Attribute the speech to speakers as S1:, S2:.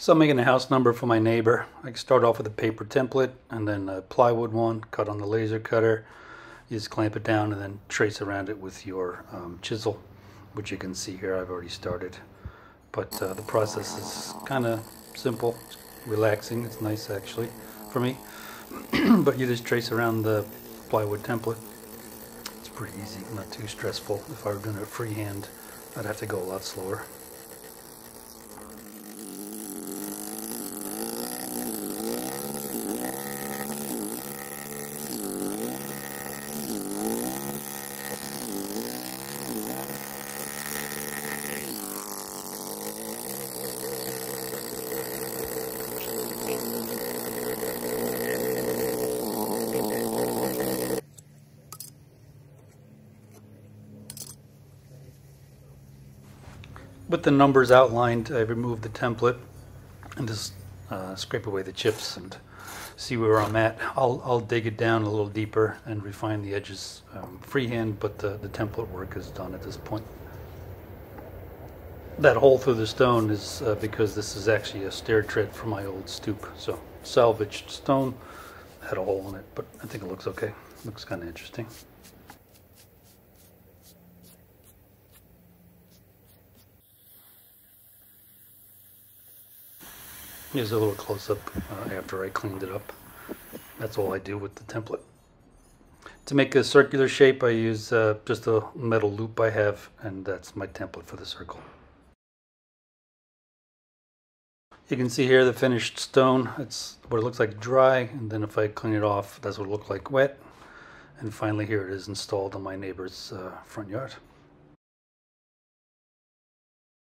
S1: So I'm making a house number for my neighbor. I can start off with a paper template and then a plywood one cut on the laser cutter. You just clamp it down and then trace around it with your um, chisel, which you can see here I've already started. But uh, the process is kind of simple, relaxing, it's nice actually for me. but you just trace around the plywood template. It's pretty easy, not too stressful. If I were doing it freehand, I'd have to go a lot slower. With the numbers outlined, I removed the template and just uh, scrape away the chips and see where I'm at. I'll, I'll dig it down a little deeper and refine the edges um, freehand, but the, the template work is done at this point. That hole through the stone is uh, because this is actually a stair tread from my old stoop. So salvaged stone had a hole in it, but I think it looks okay. Looks kind of interesting. Here's a little close-up uh, after I cleaned it up. That's all I do with the template. To make a circular shape, I use uh, just a metal loop I have, and that's my template for the circle. You can see here the finished stone. It's what it looks like dry, and then if I clean it off, that's what it looks like wet. And finally here it is installed on my neighbor's uh, front yard.